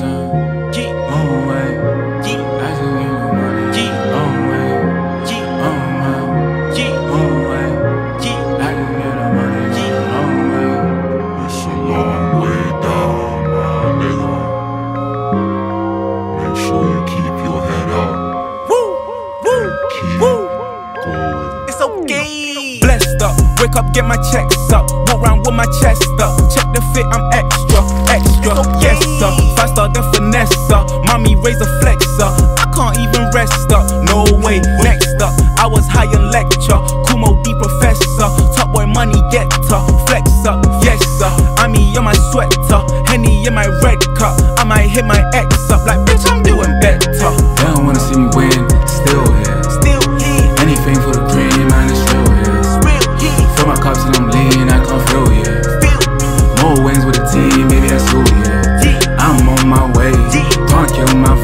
time. On way. I just get the money. On way. On my. On way. I just get the money. On way. It's a long way down, my nigga. Make sure you keep your head up. Woo woo Keep going. It's okay. Blessed up, wake up, get my checks up. Walk around with my chest up. Check the rest up. No way. Next up, I was high in lecture. Kumo D professor. Top boy money getter. Flex up, yes, sir. I'm in my sweater. Henny in my red cup. I might hit my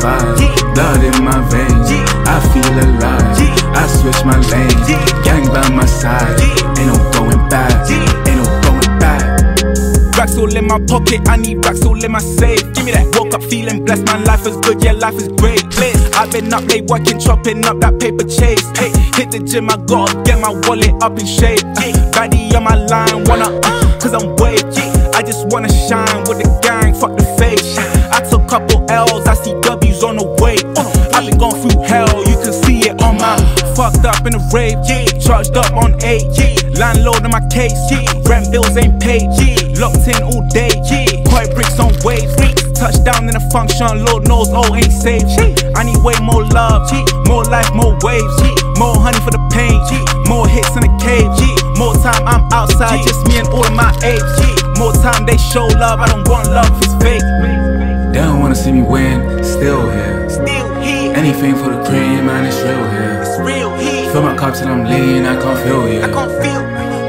Blood in my veins, I feel alive. I switch my lanes, gang by my side. Ain't no going back, ain't no going back. Racks all in my pocket, I need racks all in my safe. Give me that. Woke up feeling blessed, man. Life is good, yeah, life is great. I've been up late working, chopping up that paper chase. Hey, hit the gym, I gotta get my wallet up in shape. Uh, baddie on my line, wanna, uh, cause I'm wave. I just wanna shine with the gang, fuck the face. I took couple L's, I see On the way. I've been going through hell, you can see it on my fucked up in the rave. Charged up on eight, landlord in my case. Rent bills ain't paid, locked in all day. Quiet bricks on waves, touchdown in a function. Lord knows all ain't safe. I need way more love, more life, more waves, more honey for the pain, more hits in the cave. More time I'm outside, just me and all of my apes. More time they show love, I don't want love, it's see me win, still here. Still here, Anything for the cream, man, it's real here. it's real here. Fill my cups and I'm lean, I can't feel I can't feel.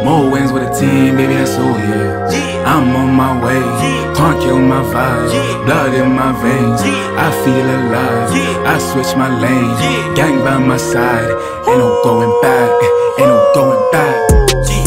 More wins with the team, baby, that's all here. Yeah. I'm on my way, can't kill my vibe. Yeah. Blood in my veins, Yeah. I feel alive. Yeah. I switch my lane, Yeah. gang by my side. Ain't no going back, ain't no going back.